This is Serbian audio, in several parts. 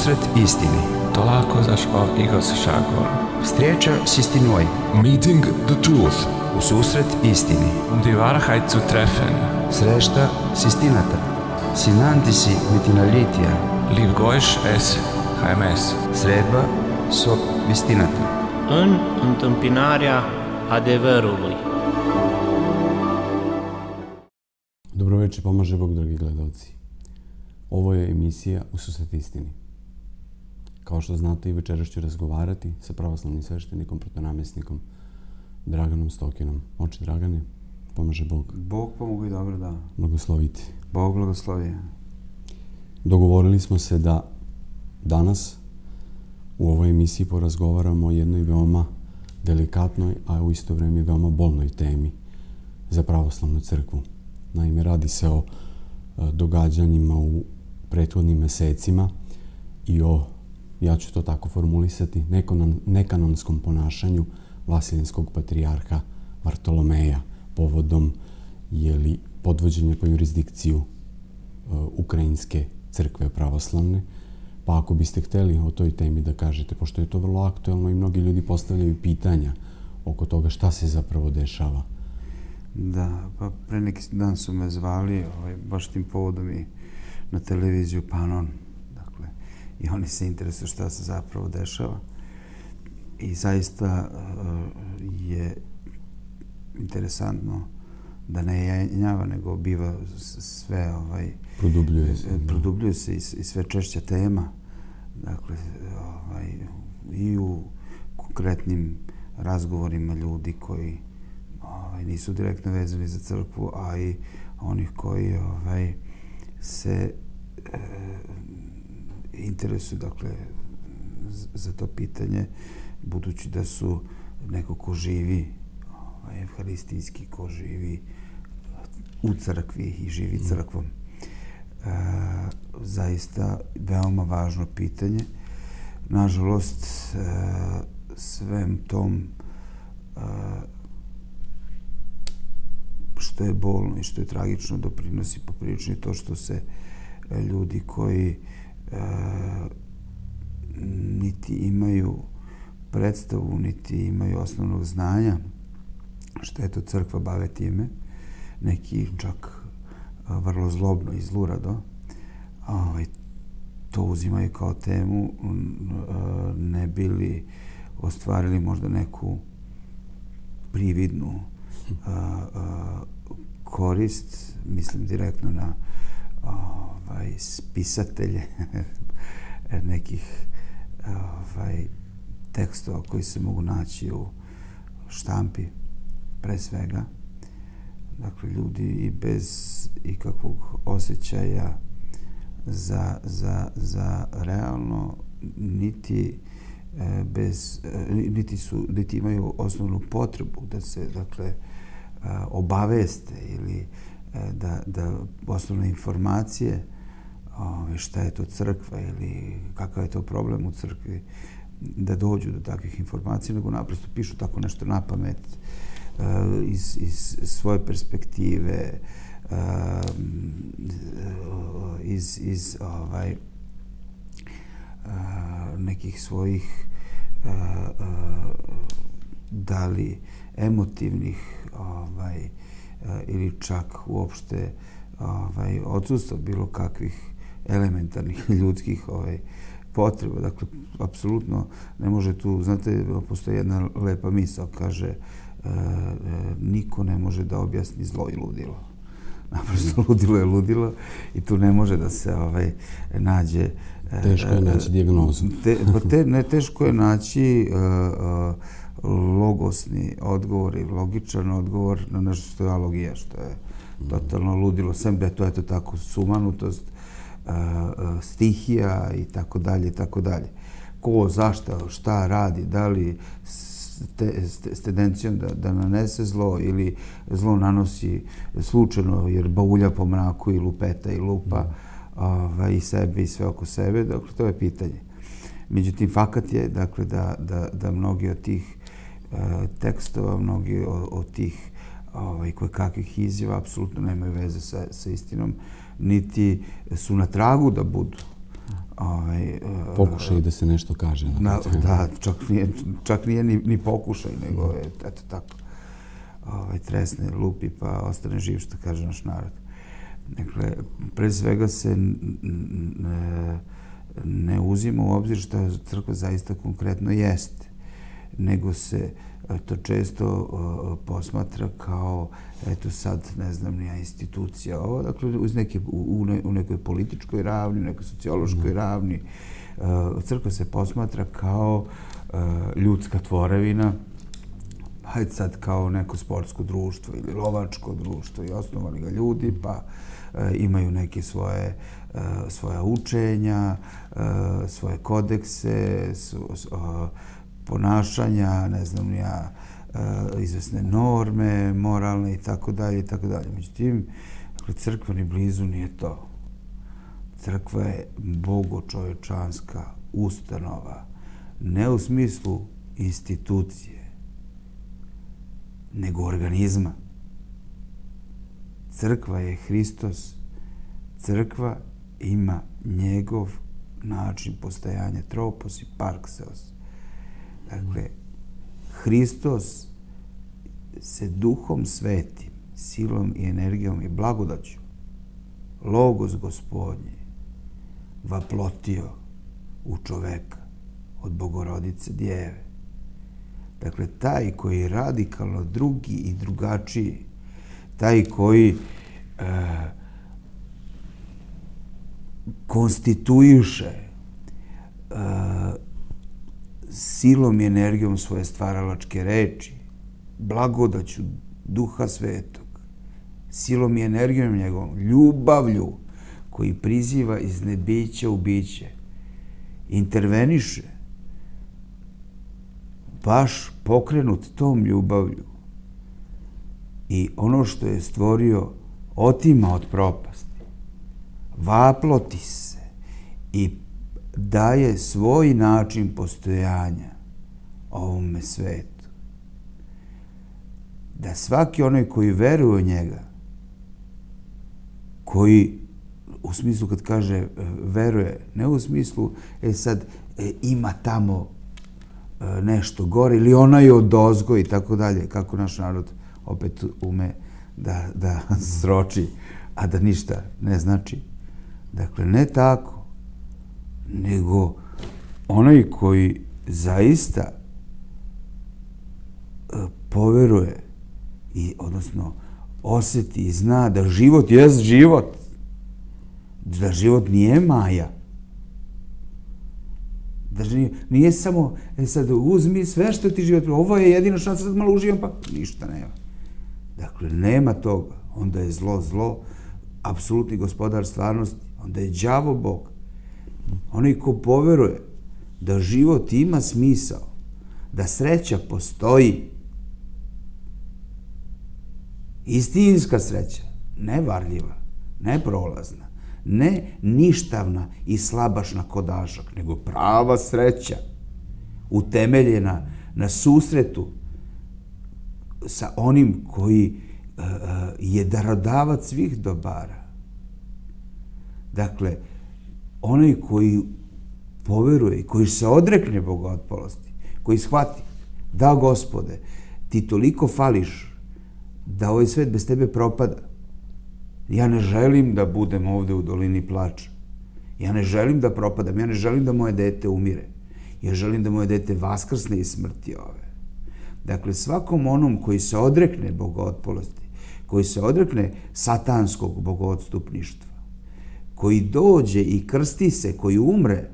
susret istini. Tolako zašao igos šakom. Встреча s istinoj. Meeting the truth. U susret istini. Um die Wahrheit zu treffen. Srešta s istinatom. Sinantisi Liv Livgojš es HMS. Sredba so istinatom. În întâmpinarea adevărului. Dobroveče, pomaže Bog, dragi gledalci. Ovo je emisija U susret istini. Kao što znate i večeras ću razgovarati sa pravoslavnim sveštenikom, protonamestnikom Draganom Stokinom. Oči Dragane, pomaže Bog. Bog pomogu i dobro da. Blagosloviti. Bog blagoslovi. Dogovorili smo se da danas u ovoj emisiji porazgovaramo o jednoj veoma delikatnoj, a u isto vreme veoma bolnoj temi za pravoslavnu crkvu. Naime, radi se o e, događanjima u prethodnim mesecima i o, ja ću to tako formulisati, nekanonskom ponašanju Vasilinskog patrijarha Vartolomeja povodom jeli, podvođenja po jurisdikciju uh, Ukrajinske crkve pravoslavne. Pa ako biste hteli o toj temi da kažete, pošto je to vrlo aktuelno i mnogi ljudi postavljaju pitanja oko toga šta se zapravo dešava. Da, pa pre neki dan su me zvali, ovaj, baš tim povodom i na televiziju Panon, i oni se interesuju šta se zapravo dešava. I zaista uh, je interesantno da ne jenjava, nego biva sve ovaj, Produbljuje se. E, produbljuje se i, i sve češća tema. Dakle, ovaj, i u konkretnim razgovorima ljudi koji ovaj, nisu direktno vezani za crkvu, a i onih koji ovaj, se e, interesuju dakle, za to pitanje, budući da su neko ko živi ovaj, evharistijski, ko živi u crkvi i živi crkvom. E, zaista veoma važno pitanje. Nažalost, e, svem tom e, što je bolno i što je tragično doprinosi poprilično to što se e, ljudi koji niti imaju predstavu, niti imaju osnovnog znanja što je to crkva bave time, neki čak vrlo zlobno i zlurado, ovaj, to uzimaju kao temu, ne bili ostvarili možda neku prividnu korist, mislim direktno na ovaj, spisatelje nekih ovaj, tekstova koji se mogu naći u štampi pre svega. Dakle, ljudi i bez ikakvog osjećaja za, za, za realno, niti e, bez, e, niti, su, niti imaju osnovnu potrebu da se, dakle, e, obaveste ili da, da osnovne informacije šta je to crkva ili kakav je to problem u crkvi, da dođu do takvih informacija, nego naprosto pišu tako nešto na pamet, Uh, iz, iz svoje perspektive, uh, iz, iz ovaj, nekih svojih da li emotivnih ovaj, ili čak uopšte ovaj, odsustva bilo kakvih elementarnih ljudskih ovaj, potreba. Dakle, apsolutno ne može tu, znate, postoji jedna lepa misla, kaže, E, e, niko ne može da objasni zlo i ludilo. Naprosto ludilo je ludilo i tu ne može da se ovaj nađe e, teško je naći dijagnozu. Te, pa te, ne teško je naći uh, uh, logosni odgovor i logičan odgovor na nešto što je alogija, što je totalno ludilo. Sem da je to eto tako sumanutost, stihija i tako dalje i tako dalje. Ko, zašto, šta radi, da li te, s tendencijom da, da nanese zlo ili zlo nanosi slučajno jer baulja po mraku i lupeta i lupa ovaj, i sebe i sve oko sebe. Dakle, to je pitanje. Međutim, fakat je dakle, da, da, da mnogi od tih uh, tekstova, mnogi od, od tih ovaj, koje kakvih izjava apsolutno nemaju veze sa, sa istinom, niti su na tragu da budu Ovaj, e, Pokušaj da se nešto kaže. Na Na, da, čak nije, čak nije ni, ni pokušaj, nego je, eto tako, ovaj, tresne, lupi, pa ostane živ, što kaže naš narod. Dakle, pre svega se ne, ne uzima u obzir šta crkva zaista konkretno jeste, nego se to često posmatra kao, eto sad, ne znam, nija institucija, ovo, dakle, uz neke, u, u ne- u nekoj političkoj ravni, u nekoj sociološkoj ravni, e, crkva se posmatra kao e, ljudska tvorevina, hajde sad kao neko sportsko društvo ili lovačko društvo i osnovali ga ljudi, pa e, imaju neke svoje svoja učenja, svoje kodekse, su, s- a, ponašanja, ne znam ja, e, izvesne norme, moralne i tako dalje i tako dalje. Međutim, dakle, crkva ni blizu nije to. Crkva je bogo-čovečanska ustanova, ne u smislu institucije, nego organizma. Crkva je Hristos. Crkva ima njegov način postajanja, tropos i parkseos. Dakle, Hristos se duhom svetim, silom i energijom i blagodaću, logos gospodnji, vaplotio u čoveka od bogorodice djeve. Dakle, taj koji je radikalno drugi i drugačiji, taj koji e, konstituiše e, silom i energijom svoje stvaralačke reči, blagodaću duha svetog, silom i energijom njegovom, ljubavlju koji priziva iz nebića u biće, interveniše, baš pokrenut tom ljubavlju i ono što je stvorio otima od propasti, vaploti se i daje svoj način postojanja ovome svetu. Da svaki onaj koji veruje u njega, koji u smislu kad kaže e, veruje, ne u smislu e sad e, ima tamo e, nešto gore ili ona je od ozgo i tako dalje, kako naš narod opet ume da, da sroči, a da ništa ne znači. Dakle, ne tako, nego onaj koji zaista e, poveruje i odnosno oseti i zna da život jest život, da život nije maja, da nije, nije samo, e sad uzmi sve što ti život, ovo je jedina šansa, sad malo uživam, pa ništa nema. Dakle, nema toga. Onda je zlo zlo, apsolutni gospodar stvarnosti, onda je đavo Bog. Onaj ko poveruje da život ima smisao, da sreća postoji, istinska sreća, ne varljiva, ne prolazna, ne ništavna i slabašna kodašak, nego prava sreća, utemeljena na susretu sa onim koji uh, je darodavac svih dobara. Dakle, onaj koji poveruje koji se odrekne bogotpolosti, koji shvati, da gospode, ti toliko fališ da ovaj svet bez tebe propada. Ja ne želim da budem ovde u dolini plača. Ja ne želim da propadam, ja ne želim da moje dete umire. Ja želim da moje dete vaskrsne iz smrti ove. Dakle, svakom onom koji se odrekne bogootpolosti, koji se odrekne satanskog bogootstupništva, koji dođe i krsti se, koji umre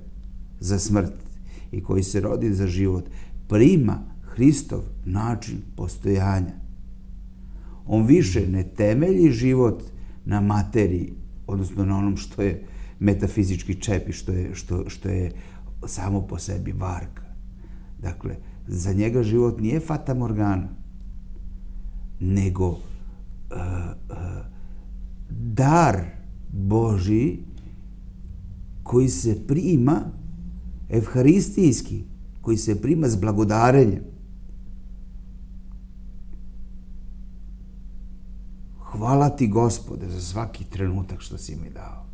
za smrt i koji se rodi za život, prima Hristov način postojanja. On više ne temelji život na materiji, odnosno na onom što je metafizički čep i što je, što, što je samo po sebi varka. Dakle, za njega život nije fata morgana, nego uh, uh, dar Boži koji se prima evharistijski, koji se prima s blagodarenjem. Hvala ti, gospode, za svaki trenutak što si mi dao.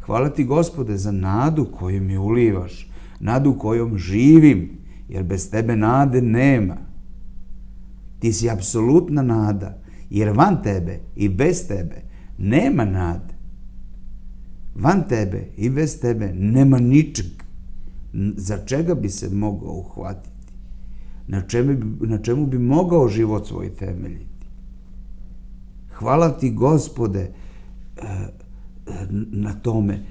Hvala ti gospode za nadu koju mi ulivaš, nadu kojom živim, jer bez tebe nade nema. Ti si apsolutna nada, jer van tebe i bez tebe nema nade. Van tebe i bez tebe nema ničeg za čega bi se mogao uhvatiti, na čemu, na čemu bi mogao život svoj temeljiti. Hvala ti, gospode, e, na tome.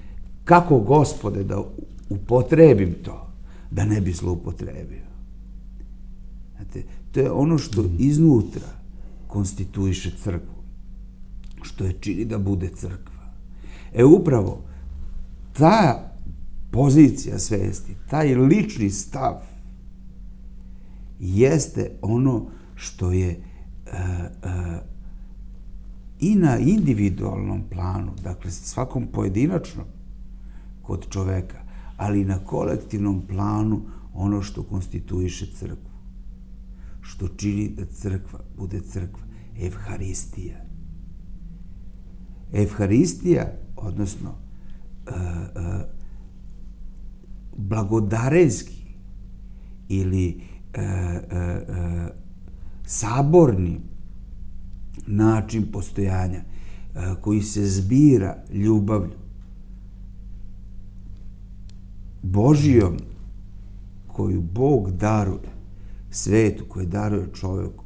Kako, gospode, da upotrebim to, da ne bi zloupotrebio. Znate, to je ono što iznutra konstituiše crkvu, što je čini da bude crkva. E upravo ta pozicija svesti, taj lični stav jeste ono što je uh, uh, i na individualnom planu, dakle svakom pojedinačnom kod čoveka, ali i na kolektivnom planu ono što konstituiše crkvu. Što čini da crkva bude crkva. Evharistija. Evharistija, odnosno uh, uh, blagodarenski ili e, e, e, saborni način postojanja e, koji se zbira ljubavlju Božijom koju Bog daruje svetu, koju daruje čoveku,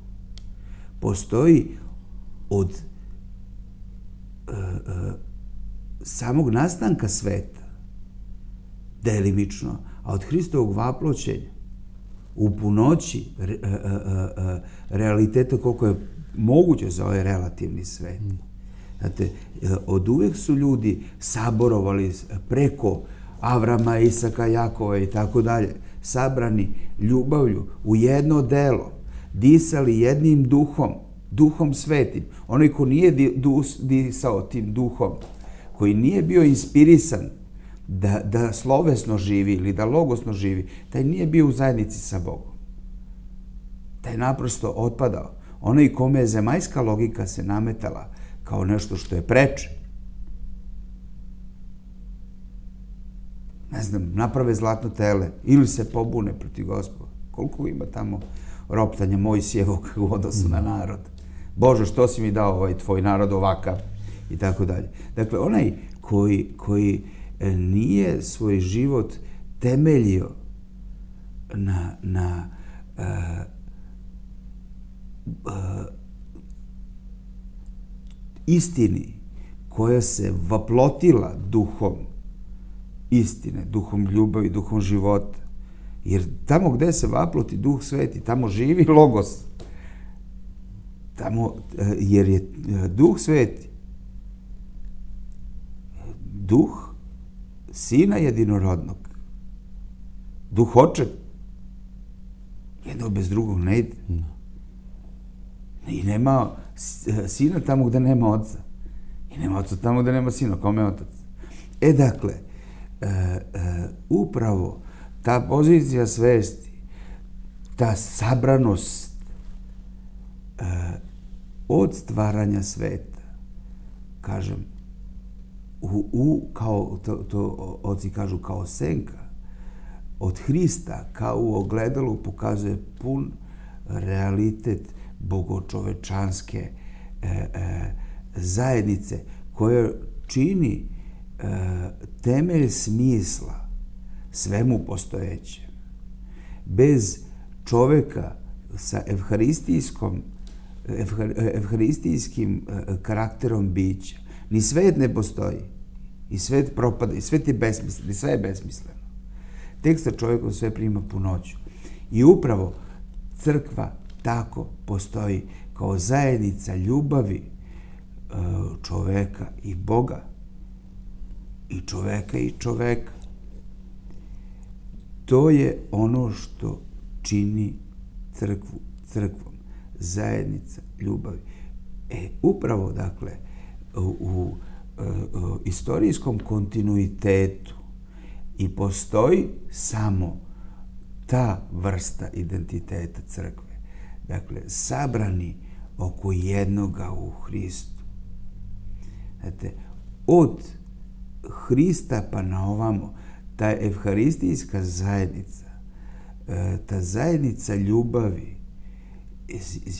postoji od e, e, samog nastanka sveta delimično, a od Hristovog vaploćenja u punoći re, a, a, a, realiteta koliko je moguće za ovaj relativni svet. Znate, od uvek su ljudi saborovali preko Avrama, Isaka, Jakova i tako dalje, sabrani ljubavlju u jedno delo, disali jednim duhom, duhom svetim. Onaj ko nije disao tim duhom, koji nije bio inspirisan da, da slovesno živi ili da logosno živi, taj nije bio u zajednici sa Bogom. Taj naprosto otpadao. Onaj kome je zemaljska logika se nametala kao nešto što je preče. Ne znam, naprave zlatno tele ili se pobune protiv gospoda. Koliko ima tamo roptanja Mojsijevog u odnosu na narod. Bože, što si mi dao ovaj tvoj narod ovakav? I tako dalje. Dakle, onaj koji, koji E, nije svoj život temeljio na, na uh, uh, istini koja se vaplotila duhom istine, duhom ljubavi, duhom života. Jer tamo gde se vaploti duh sveti, tamo živi logos. Tamo, jer je duh sveti duh sina jedinorodnog, duh očet, jedno bez drugog ne ide. I nema sina tamo gde nema oca. I nema oca tamo gde nema sina. Kome je otac? E, dakle, e, e, upravo ta pozicija svesti, ta sabranost e, od stvaranja sveta, kažem, u, u kao, to, to oci kažu kao senka, od Hrista kao u ogledalu pokazuje pun realitet bogočovečanske e, e, zajednice koja čini e, temelj smisla svemu postojećem. Bez čoveka sa evharistijskom evharistijskim e, karakterom bića ni svet ne postoji. I svet propada, i svet je besmislen, i sve je besmisleno. Tek sa čovjekom sve prima punoću. I upravo crkva tako postoji kao zajednica ljubavi e, čoveka i Boga i čoveka i čoveka. To je ono što čini crkvu crkvom, zajednica ljubavi. E, upravo, dakle, u, E, e, istorijskom kontinuitetu i postoji samo ta vrsta identiteta crkve. Dakle, sabrani oko jednoga u Hristu. Znate, od Hrista pa na ovamo, ta evharistijska zajednica, e, ta zajednica ljubavi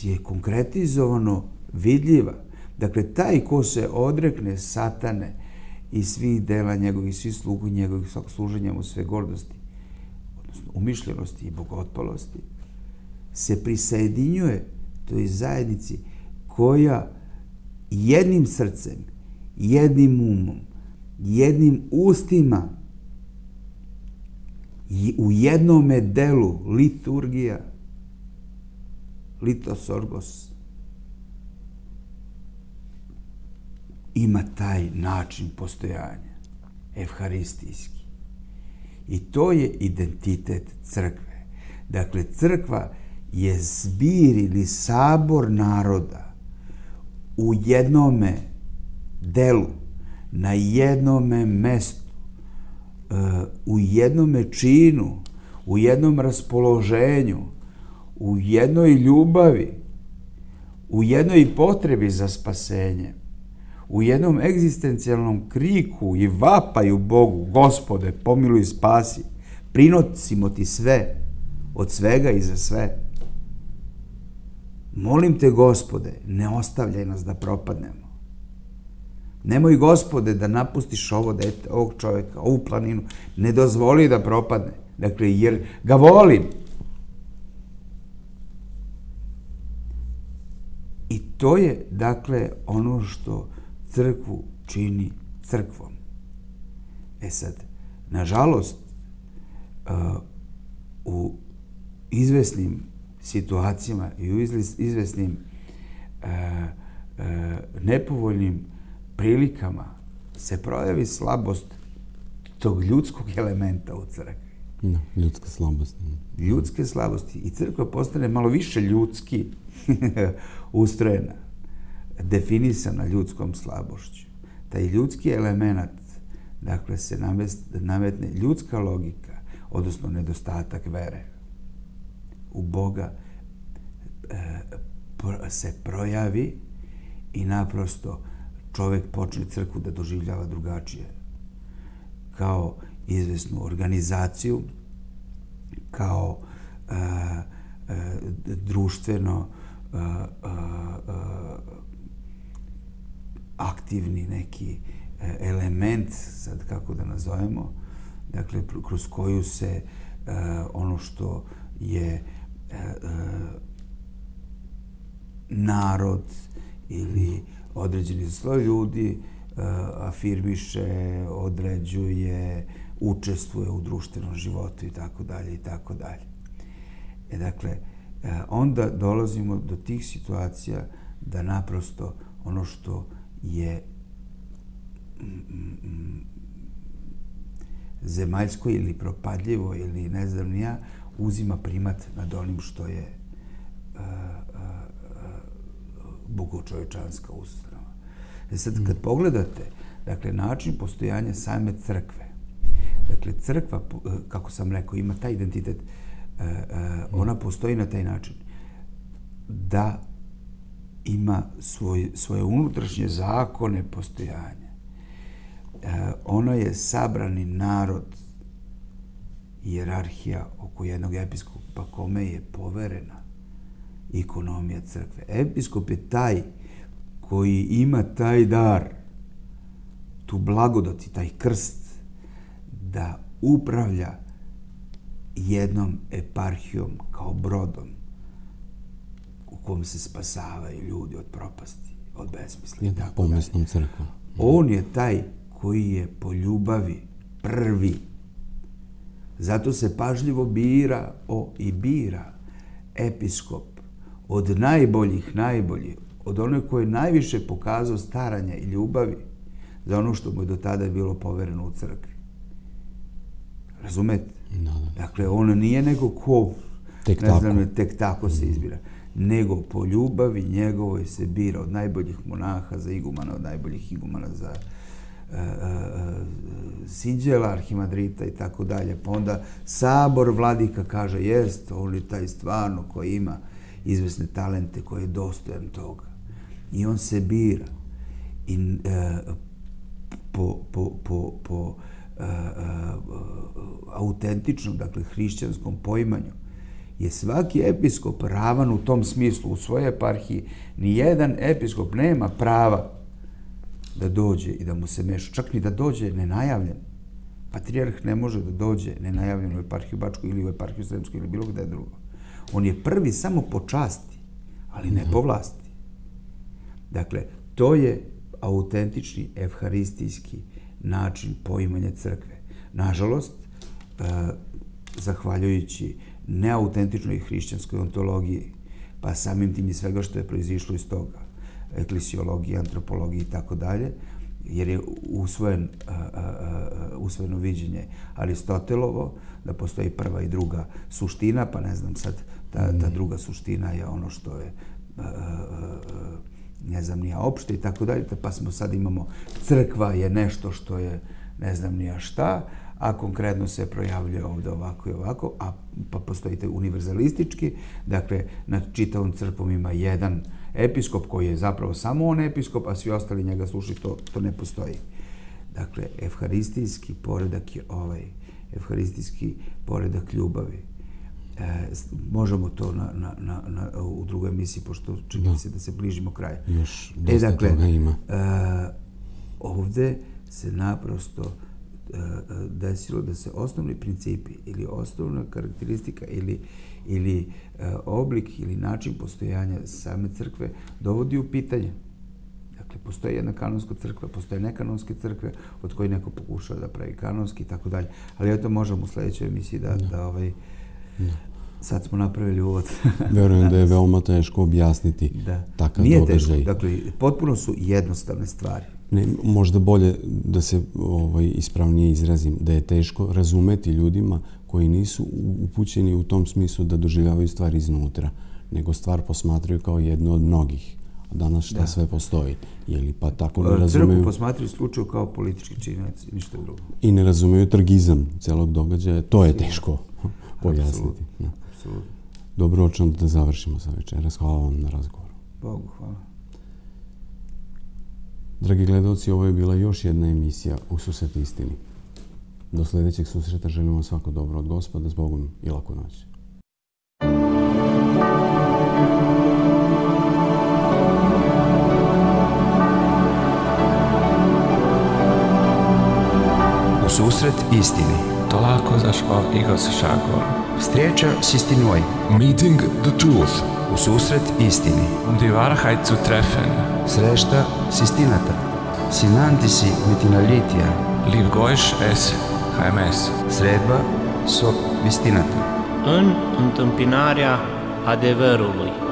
je konkretizovano vidljiva. Dakle, taj ko se odrekne satane i svih dela njegovih, svih slugu njegovih, svak služenja mu sve gordosti, odnosno umišljenosti i bogotpalosti, se prisajedinjuje toj zajednici koja jednim srcem, jednim umom, jednim ustima i u jednome delu liturgija, litosorgos, ima taj način postojanja, evharistijski. I to je identitet crkve. Dakle, crkva je zbir ili sabor naroda u jednome delu, na jednome mestu, e, u jednome činu, u jednom raspoloženju, u jednoj ljubavi, u jednoj potrebi za spasenje, u jednom egzistencijalnom kriku i vapaju Bogu, gospode, pomiluj i spasi, prinosimo ti sve, od svega i za sve. Molim te, gospode, ne ostavljaj nas da propadnemo. Nemoj, gospode, da napustiš ovo dete, ovog čoveka, ovu planinu. Ne dozvoli da propadne. Dakle, jer ga volim. I to je, dakle, ono što crkvu čini crkvom. E sad, nažalost, u izvesnim situacijama i u izvesnim nepovoljnim prilikama se projavi slabost tog ljudskog elementa u crkvi. Da, ljudska slabost. Ljudske slabosti. I crkva postane malo više ljudski ustrojena definisana ljudskom slabošću. Taj ljudski element, dakle, se nametne ljudska logika, odnosno nedostatak vere u Boga, e, se projavi i naprosto čovek počne crkvu da doživljava drugačije. Kao izvesnu organizaciju, kao e, e, društveno aktivni neki e, element, sad kako da nazovemo, dakle, kroz koju se uh, ono što je uh, narod ili određeni sloj ljudi afirmiše, određuje, učestvuje u društvenom životu i tako dalje i tako dalje. E, dakle, onda dolazimo do tih situacija da naprosto ono što je zemaljsko ili propadljivo ili ne znam nija, uzima primat nad onim što je uh, uh, bogočovečanska ustanova. E sad, kad pogledate, dakle, način postojanja same crkve, dakle, crkva, kako sam rekao, ima taj identitet, uh, uh, ona postoji na taj način da ima svoj, svoje unutrašnje zakone postojanja. E, ono je sabrani narod, jerarhija oko jednog episkopa kome je poverena ekonomija crkve. Episkop je taj koji ima taj dar, tu blagodat i taj krst da upravlja jednom eparhijom kao brodom kom se spasavaju ljudi od propasti, od besmisla. Jedna pomesnom crkva. On je taj koji je po ljubavi prvi. Zato se pažljivo bira o i bira episkop od najboljih najbolji, od onog koji je najviše pokazao staranja i ljubavi za ono što mu je do tada bilo povereno u crkvi. Razumete? Da, da. Dakle, on nije nego ko, tek ne tako. znam, tek tako se izbira nego po ljubavi njegovoj se bira od najboljih monaha za igumana, od najboljih igumana za uh, uh, Sinđela, Arhimadrita i tako dalje. Pa onda sabor vladika kaže, jest, on je taj stvarno koji ima izvesne talente, koji je dostojan toga. I on se bira. I po, po, po, po autentičnom, dakle, hrišćanskom poimanju, je svaki episkop ravan u tom smislu, u svojoj eparhiji. Nijedan episkop nema prava da dođe i da mu se meša, čak ni da dođe nenajavljen. Patrijarh ne može da dođe nenajavljen u eparhiju Bačku ili u eparhiju Sremsku ili bilo gde drugo. On je prvi samo po časti, ali ne po vlasti. Dakle, to je autentični evharistijski način poimanja crkve. Nažalost, e, zahvaljujući neautentičnoj hrišćanskoj ontologiji, pa samim tim i svega što je proizišlo iz toga, eklisiologije, antropologije i tako dalje, jer je usvojen, a, a, a, usvojeno viđenje Aristotelovo, da postoji prva i druga suština, pa ne znam sad, ta, ta druga suština je ono što je a, a, a, ne znam nija opšte i tako dalje, pa smo sad imamo crkva je nešto što je ne znam nija šta, a konkretno se projavljuje ovde ovako i ovako, a pa postoji te univerzalistički, dakle, nad čitavom crkvom ima jedan episkop koji je zapravo samo on episkop, a svi ostali njega slušaju, to, to ne postoji. Dakle, evharistijski poredak je ovaj, evharistijski poredak ljubavi. E, možemo to na, na, na, na, u drugoj emisiji, pošto čini da. se da se bližimo kraju. Još e, dosta e, dakle, toga ima. E, ovde se naprosto desilo da se osnovni principi ili osnovna karakteristika ili, ili e, oblik ili način postojanja same crkve dovodi u pitanje. Dakle, postoji jedna kanonska crkva, postoje nekanonske crkve od koje neko pokušava da pravi kanonski i tako dalje. Ali eto možemo u sledećoj emisiji da, da, da ovaj, da. sad smo napravili uvod. Verujem da je veoma teško objasniti da. takav Nije događaj. Nije teško, dakle, potpuno su jednostavne stvari ne, možda bolje da se ovaj, ispravnije izrazim, da je teško razumeti ljudima koji nisu upućeni u tom smislu da doživljavaju stvari iznutra, nego stvar posmatraju kao jednu od mnogih. A danas šta da. sve postoji? Je li pa tako ne razumeju... Crkvu posmatraju slučaju kao politički činac ništa drugo. I ne razumeju tragizam celog događaja. To je teško pojasniti. Da. Apsolutno. Dobro, očem da završimo sa večeras. Hvala vam na razgovoru. Bogu hvala. Dragi gledalci, ovo je bila još jedna emisija u Susret istini. Do sledećeg susreta želimo svako dobro od gospoda, s Bogom i laku noć. U susret istini. Találkozásba igazsággal. Встреча с истиной. Meeting the truth. u susret istini. Um die Wahrheit zu treffen. Srešta s istinata. Sinanti si metinalitija. Livgojš es HMS. Sredba so istinata. În întâmpinarea adevărului.